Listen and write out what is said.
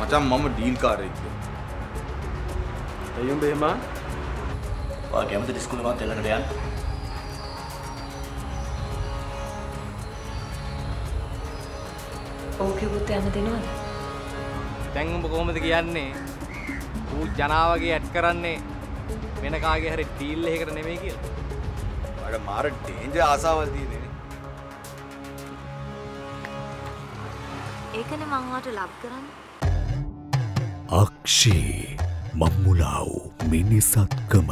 මචන් මම ඩීල් කාරෙක්ද ඇයුම් බෙහෙමා ඔයා කැමති ඩිස්කුල මත් එල්ලකට යන්න? ඔහු කිව්වොත් යන්න දෙනවද? දැන් උඹ කොහොමද කියන්නේ? ඌ ජනාවගේ ඇඩ් කරන්නේ වෙන කාගේ හරි ඩීල් එකකට නෙමෙයි කියලා. අට මාර ඩේන්ජ ආසාවල් තියෙන්නේ ඒකනේ මං ඔයාට ලබ් කරන්නේ. අක්ෂේ මම්මුලාව් මිනිසත්කම